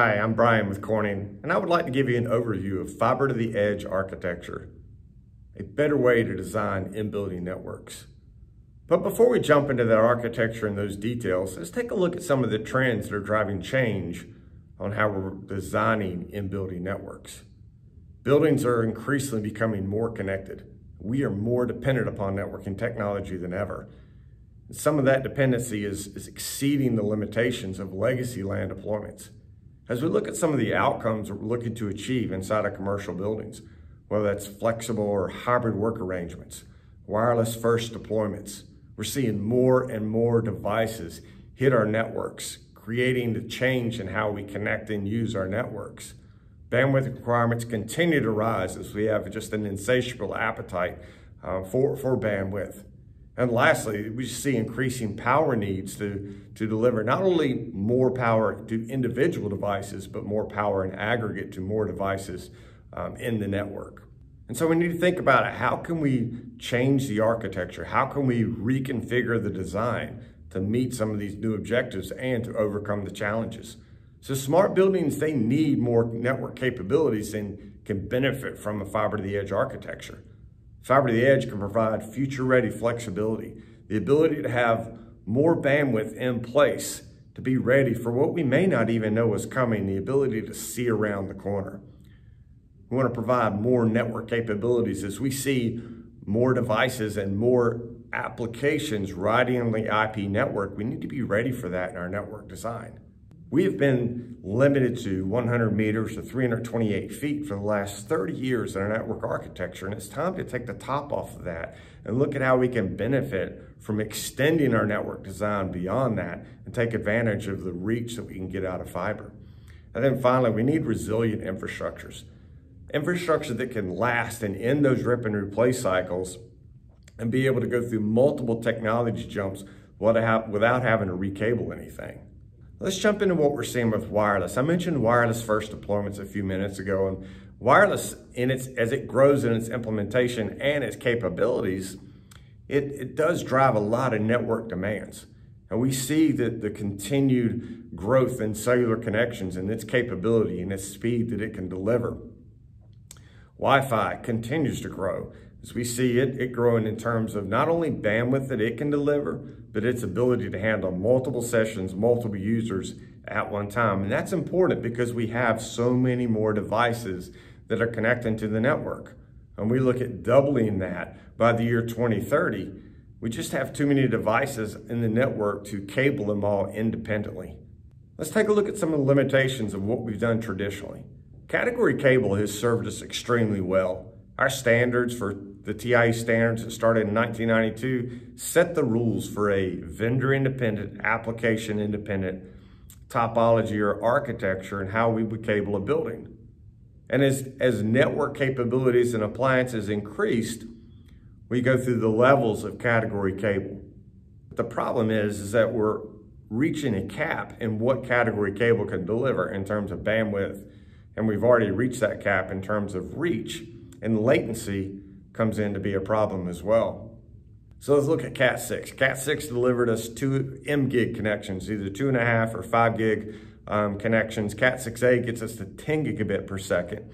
Hi, I'm Brian with Corning, and I would like to give you an overview of fiber to the edge architecture, a better way to design in-building networks. But before we jump into that architecture and those details, let's take a look at some of the trends that are driving change on how we're designing in-building networks. Buildings are increasingly becoming more connected. We are more dependent upon networking technology than ever. Some of that dependency is, is exceeding the limitations of legacy LAN deployments. As we look at some of the outcomes we're looking to achieve inside of commercial buildings, whether that's flexible or hybrid work arrangements, wireless first deployments, we're seeing more and more devices hit our networks, creating the change in how we connect and use our networks. Bandwidth requirements continue to rise as we have just an insatiable appetite uh, for, for bandwidth. And lastly, we see increasing power needs to, to deliver not only more power to individual devices, but more power in aggregate to more devices um, in the network. And so we need to think about it. How can we change the architecture? How can we reconfigure the design to meet some of these new objectives and to overcome the challenges? So smart buildings, they need more network capabilities and can benefit from a fiber to the edge architecture. Fiber to the Edge can provide future-ready flexibility, the ability to have more bandwidth in place to be ready for what we may not even know is coming, the ability to see around the corner. We want to provide more network capabilities as we see more devices and more applications riding on the IP network. We need to be ready for that in our network design. We have been limited to 100 meters to 328 feet for the last 30 years in our network architecture, and it's time to take the top off of that and look at how we can benefit from extending our network design beyond that and take advantage of the reach that we can get out of fiber. And then finally, we need resilient infrastructures. Infrastructure that can last and end those rip and replace cycles and be able to go through multiple technology jumps without having to recable anything. Let's jump into what we're seeing with wireless. I mentioned wireless first deployments a few minutes ago, and wireless, in its as it grows in its implementation and its capabilities, it, it does drive a lot of network demands. And we see that the continued growth in cellular connections and its capability and its speed that it can deliver. Wi-Fi continues to grow as we see it, it growing in terms of not only bandwidth that it can deliver, but its ability to handle multiple sessions, multiple users at one time. And that's important because we have so many more devices that are connecting to the network. And we look at doubling that by the year 2030. We just have too many devices in the network to cable them all independently. Let's take a look at some of the limitations of what we've done traditionally. Category cable has served us extremely well. Our standards for the TIA standards that started in 1992 set the rules for a vendor independent, application independent topology or architecture and how we would cable a building. And as, as network capabilities and appliances increased, we go through the levels of category cable. The problem is, is that we're reaching a cap in what category cable can deliver in terms of bandwidth. And we've already reached that cap in terms of reach and latency comes in to be a problem as well. So let's look at Cat 6. Cat 6 delivered us two M gig connections, either two and a half or five gig um, connections. Cat 6A gets us to 10 gigabit per second.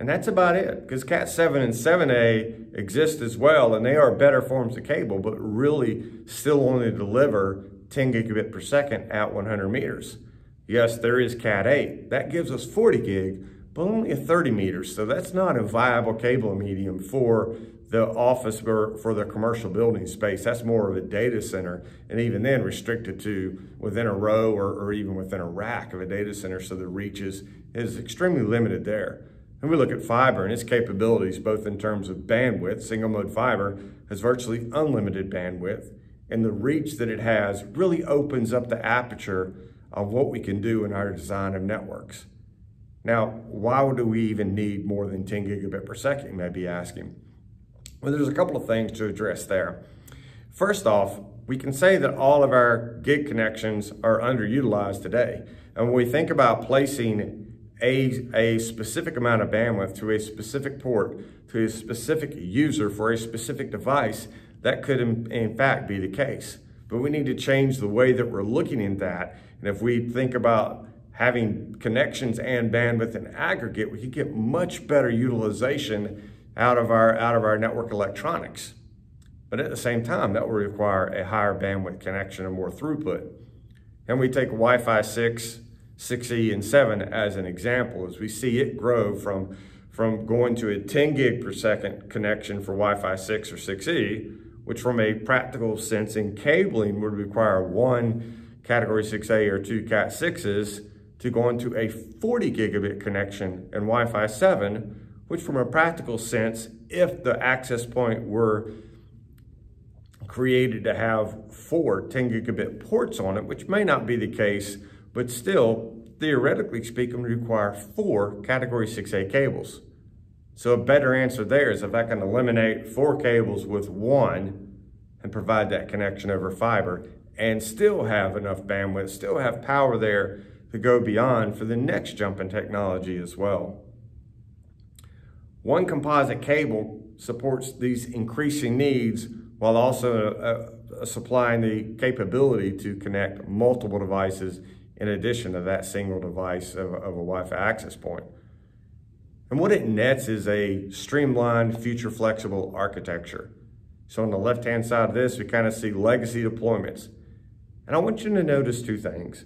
And that's about it, because Cat 7 and 7A exist as well, and they are better forms of cable, but really still only deliver 10 gigabit per second at 100 meters. Yes, there is Cat 8. That gives us 40 gig, but only a 30 meters. So that's not a viable cable medium for the office or for the commercial building space. That's more of a data center, and even then restricted to within a row or, or even within a rack of a data center, so the reach is, is extremely limited there. And we look at fiber and its capabilities, both in terms of bandwidth, single mode fiber has virtually unlimited bandwidth, and the reach that it has really opens up the aperture of what we can do in our design of networks. Now, why do we even need more than 10 gigabit per second, you may be asking? Well, there's a couple of things to address there. First off, we can say that all of our gig connections are underutilized today. And when we think about placing a, a specific amount of bandwidth to a specific port, to a specific user for a specific device, that could in, in fact be the case. But we need to change the way that we're looking at that. And if we think about having connections and bandwidth in aggregate, we could get much better utilization out of our, out of our network electronics. But at the same time, that will require a higher bandwidth connection and more throughput. And we take Wi-Fi 6, 6E, and 7 as an example, as we see it grow from, from going to a 10 gig per second connection for Wi-Fi 6 or 6E, which from a practical sense in cabling would require one category 6A or two Cat 6s to go into a 40 gigabit connection and Wi-Fi 7, which from a practical sense, if the access point were created to have four 10 gigabit ports on it, which may not be the case, but still, theoretically speaking, require four category 6A cables. So a better answer there is if I can eliminate four cables with one and provide that connection over fiber and still have enough bandwidth, still have power there to go beyond for the next jump in technology as well. One composite cable supports these increasing needs while also uh, uh, supplying the capability to connect multiple devices in addition to that single device of, of a Wi-Fi access point. And what it nets is a streamlined, future flexible architecture. So on the left-hand side of this, we kind of see legacy deployments. And I want you to notice two things.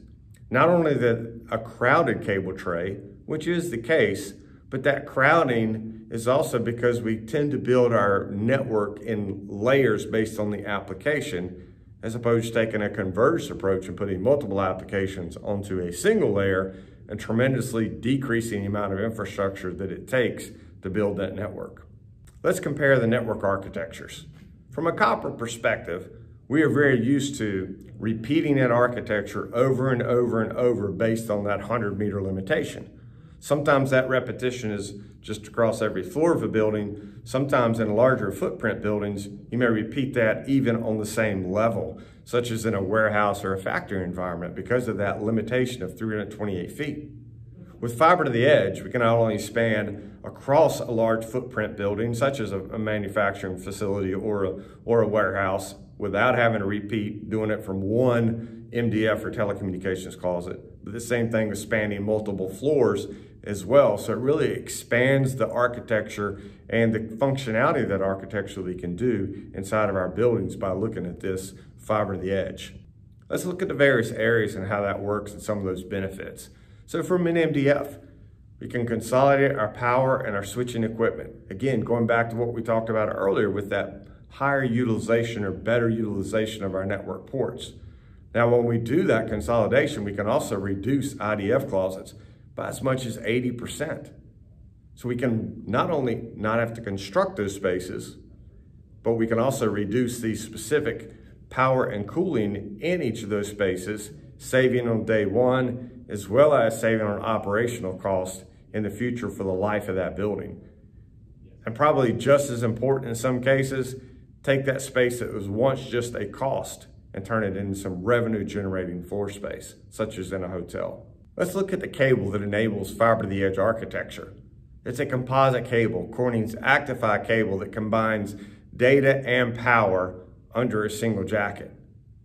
Not only that a crowded cable tray, which is the case, but that crowding is also because we tend to build our network in layers based on the application, as opposed to taking a converged approach and putting multiple applications onto a single layer and tremendously decreasing the amount of infrastructure that it takes to build that network. Let's compare the network architectures. From a copper perspective, we are very used to repeating that architecture over and over and over based on that 100 meter limitation. Sometimes that repetition is just across every floor of a building. Sometimes in larger footprint buildings, you may repeat that even on the same level, such as in a warehouse or a factory environment because of that limitation of 328 feet. With fiber to the edge, we can not only span across a large footprint building, such as a, a manufacturing facility or a, or a warehouse, without having to repeat doing it from one MDF or telecommunications closet. But the same thing is spanning multiple floors as well. So it really expands the architecture and the functionality that architecture we can do inside of our buildings by looking at this fiber to the edge. Let's look at the various areas and how that works and some of those benefits. So from an MDF, we can consolidate our power and our switching equipment. Again, going back to what we talked about earlier with that higher utilization or better utilization of our network ports. Now, when we do that consolidation, we can also reduce IDF closets by as much as 80%. So we can not only not have to construct those spaces, but we can also reduce the specific power and cooling in each of those spaces, saving on day one, as well as saving on operational costs in the future for the life of that building. And probably just as important in some cases, take that space that was once just a cost and turn it into some revenue generating floor space, such as in a hotel. Let's look at the cable that enables fiber to the edge architecture. It's a composite cable, Corning's ActiFi cable that combines data and power under a single jacket.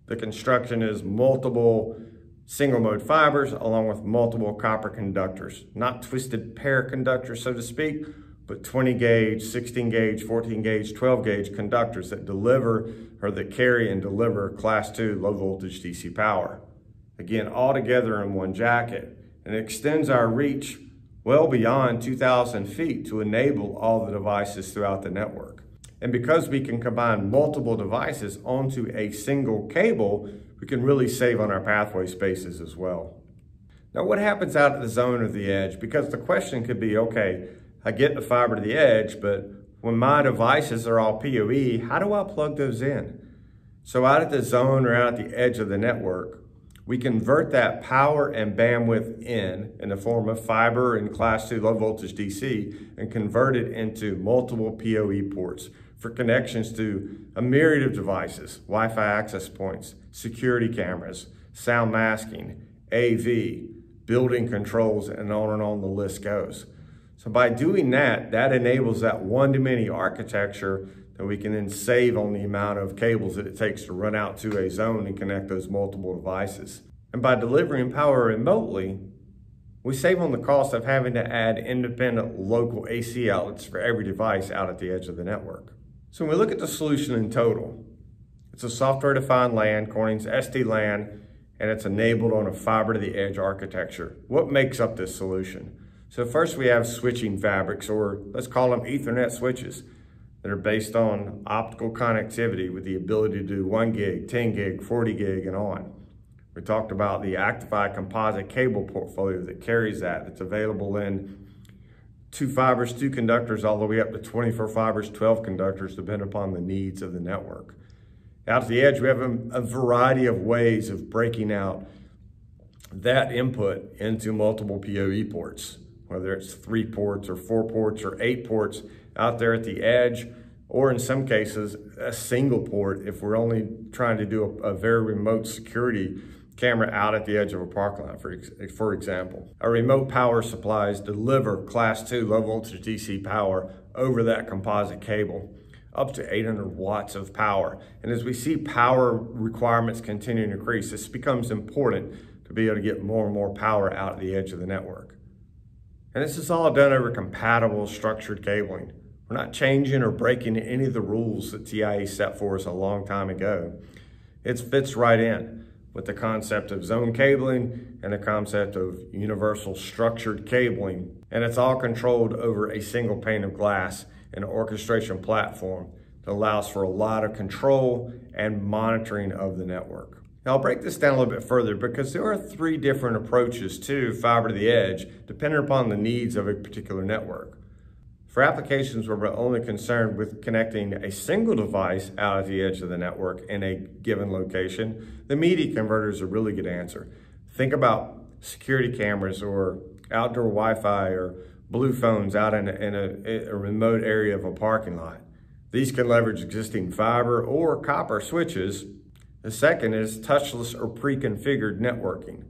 The construction is multiple single mode fibers along with multiple copper conductors, not twisted pair conductors, so to speak, but 20 gauge, 16 gauge, 14 gauge, 12 gauge conductors that deliver or that carry and deliver class two low voltage DC power. Again, all together in one jacket and extends our reach well beyond 2,000 feet to enable all the devices throughout the network. And because we can combine multiple devices onto a single cable, we can really save on our pathway spaces as well. Now, what happens out at the zone of the edge? Because the question could be, okay, I get the fiber to the edge, but when my devices are all PoE, how do I plug those in? So out at the zone or out at the edge of the network, we convert that power and bandwidth in, in the form of fiber and class two low voltage DC, and convert it into multiple PoE ports for connections to a myriad of devices, Wi-Fi access points, security cameras, sound masking, AV, building controls, and on and on the list goes. So by doing that, that enables that one-to-many architecture that we can then save on the amount of cables that it takes to run out to a zone and connect those multiple devices. And by delivering power remotely, We save on the cost of having to add independent local AC outlets for every device out at the edge of the network. So when we look at the solution in total, it's a software-defined LAN, Corning's SD-LAN, and it's enabled on a fiber to the edge architecture. What makes up this solution? So first we have switching fabrics, or let's call them ethernet switches that are based on optical connectivity with the ability to do one gig, 10 gig, 40 gig, and on. We talked about the ActiFi composite cable portfolio that carries that, It's available in two fibers, two conductors, all the way up to 24 fibers, 12 conductors, depending upon the needs of the network. Out to the edge, we have a, a variety of ways of breaking out that input into multiple PoE ports, whether it's three ports or four ports or eight ports out there at the edge, or in some cases, a single port if we're only trying to do a, a very remote security camera out at the edge of a parking lot, for, for example. Our remote power supplies deliver class two low voltage DC power over that composite cable up to 800 watts of power. And as we see power requirements continue to increase, this becomes important to be able to get more and more power out at the edge of the network. And this is all done over compatible structured cabling. We're not changing or breaking any of the rules that TIA set for us a long time ago. It fits right in with the concept of zone cabling and the concept of universal structured cabling. And it's all controlled over a single pane of glass and orchestration platform that allows for a lot of control and monitoring of the network. Now I'll break this down a little bit further because there are three different approaches to fiber to the edge depending upon the needs of a particular network. For applications where we're only concerned with connecting a single device out at the edge of the network in a given location, the media converter is a really good answer. Think about security cameras or outdoor Wi-Fi or blue phones out in, a, in a, a remote area of a parking lot. These can leverage existing fiber or copper switches. The second is touchless or pre-configured networking.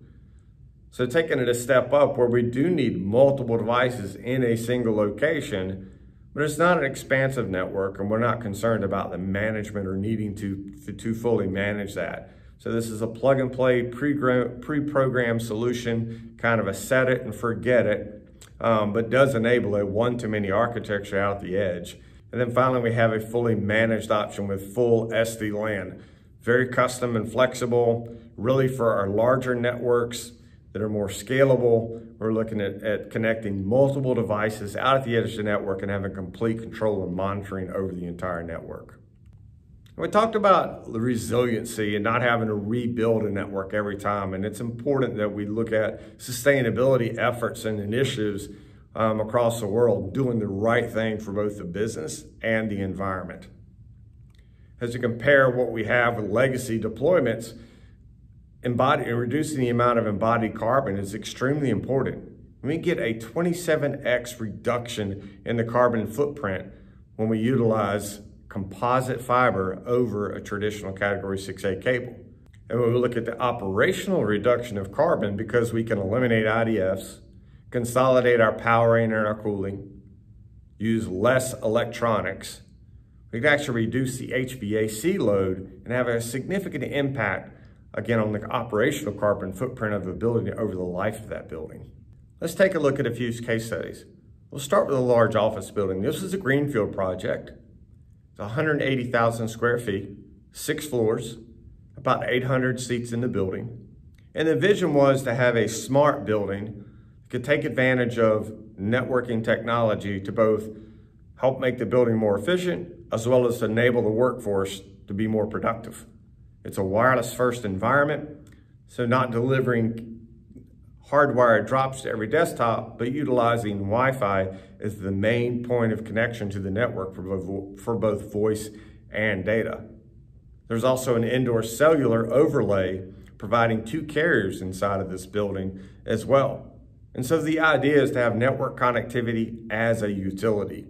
So taking it a step up where we do need multiple devices in a single location, but it's not an expansive network and we're not concerned about the management or needing to, to fully manage that. So this is a plug and play pre-programmed solution, kind of a set it and forget it, um, but does enable a one-to-many architecture out at the edge. And then finally, we have a fully managed option with full SD-LAN. Very custom and flexible, really for our larger networks, that are more scalable. We're looking at, at connecting multiple devices out at the edge of the network and having complete control and monitoring over the entire network. We talked about the resiliency and not having to rebuild a network every time. And it's important that we look at sustainability efforts and initiatives um, across the world, doing the right thing for both the business and the environment. As you compare what we have with legacy deployments, embody, reducing the amount of embodied carbon is extremely important. We get a 27x reduction in the carbon footprint when we utilize composite fiber over a traditional category 6A cable. And when we look at the operational reduction of carbon, because we can eliminate IDFs, consolidate our powering and our cooling, use less electronics, we can actually reduce the HVAC load and have a significant impact again, on the operational carbon footprint of the building over the life of that building. Let's take a look at a few case studies. We'll start with a large office building. This is a greenfield project. It's 180,000 square feet, six floors, about 800 seats in the building. And the vision was to have a smart building that could take advantage of networking technology to both help make the building more efficient, as well as enable the workforce to be more productive. It's a wireless first environment, so not delivering hardwired drops to every desktop, but utilizing Wi-Fi as the main point of connection to the network for both, for both voice and data. There's also an indoor cellular overlay providing two carriers inside of this building as well. And so the idea is to have network connectivity as a utility.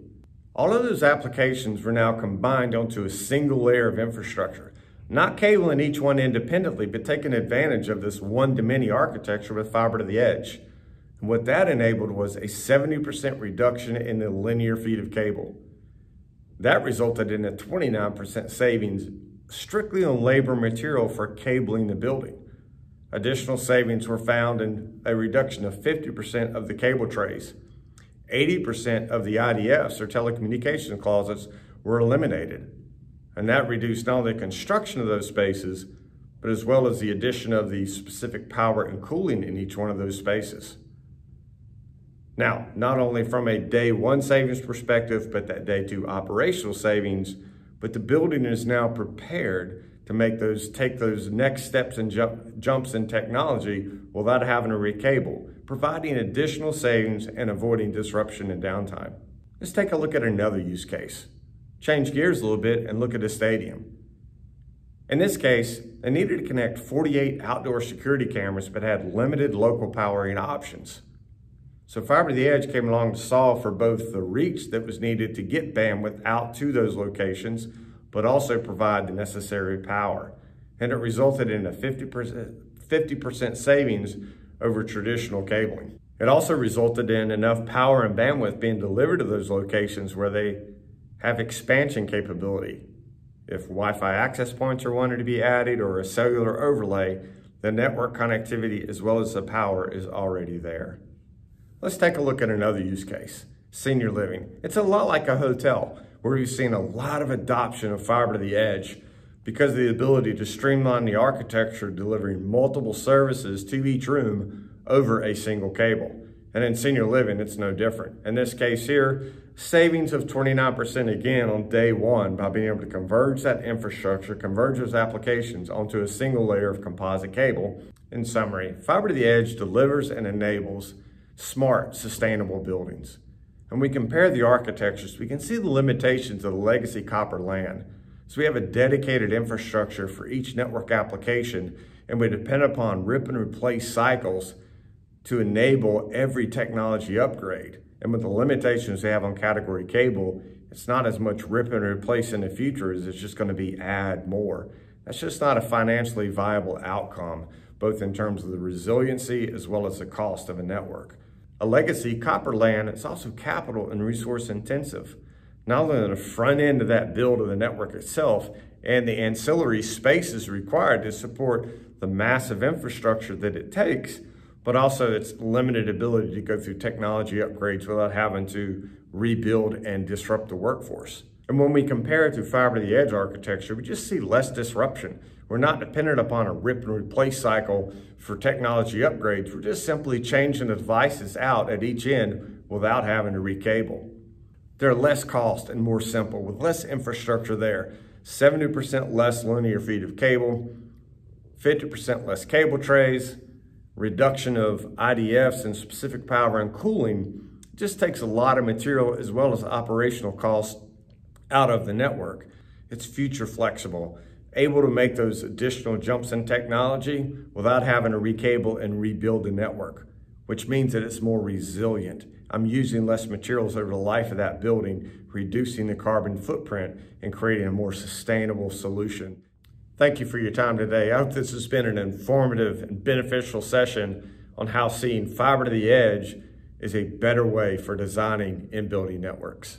All of those applications were now combined onto a single layer of infrastructure. Not cabling each one independently, but taking advantage of this one-to-many architecture with fiber to the edge. And what that enabled was a 70% reduction in the linear feet of cable. That resulted in a 29% savings strictly on labor material for cabling the building. Additional savings were found in a reduction of 50% of the cable trays. 80% of the IDFs, or telecommunication closets, were eliminated. And that reduced not only the construction of those spaces, but as well as the addition of the specific power and cooling in each one of those spaces. Now, not only from a day one savings perspective, but that day two operational savings, but the building is now prepared to make those, take those next steps and jump, jumps in technology without having to recable, providing additional savings and avoiding disruption and downtime. Let's take a look at another use case. Change gears a little bit and look at a stadium. In this case, they needed to connect 48 outdoor security cameras but had limited local powering options. So Fiber to the Edge came along to solve for both the reach that was needed to get bandwidth out to those locations, but also provide the necessary power. And it resulted in a 50%, 50% savings over traditional cabling. It also resulted in enough power and bandwidth being delivered to those locations where they have expansion capability. If Wi-Fi access points are wanted to be added or a cellular overlay, the network connectivity as well as the power is already there. Let's take a look at another use case, senior living. It's a lot like a hotel where we've seen a lot of adoption of fiber to the edge because of the ability to streamline the architecture, delivering multiple services to each room over a single cable. And in senior living, it's no different. In this case here, savings of 29% again on day one by being able to converge that infrastructure, converge those applications onto a single layer of composite cable. In summary, fiber to the edge delivers and enables smart, sustainable buildings. And we compare the architectures, we can see the limitations of the legacy copper LAN. So we have a dedicated infrastructure for each network application, and we depend upon rip and replace cycles to enable every technology upgrade. And with the limitations they have on category cable, it's not as much rip and replace in the future as it's just gonna be add more. That's just not a financially viable outcome, both in terms of the resiliency as well as the cost of a network. A legacy copper LAN, is also capital and resource intensive. Not only the front end of that build of the network itself and the ancillary spaces required to support the massive infrastructure that it takes, but also its limited ability to go through technology upgrades without having to rebuild and disrupt the workforce. And when we compare it to fiber to the edge architecture, we just see less disruption. We're not dependent upon a rip and replace cycle for technology upgrades. We're just simply changing the devices out at each end without having to recable. They're less cost and more simple with less infrastructure there. 70% less linear feet of cable, 50% less cable trays, reduction of IDFs and specific power and cooling just takes a lot of material as well as operational costs out of the network. It's future flexible able to make those additional jumps in technology without having to recable and rebuild the network, which means that it's more resilient. I'm using less materials over the life of that building, reducing the carbon footprint and creating a more sustainable solution. Thank you for your time today. I hope this has been an informative and beneficial session on how seeing fiber to the edge is a better way for designing in-building networks.